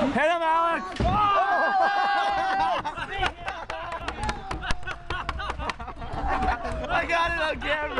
Hit him, Alex! I got it on camera!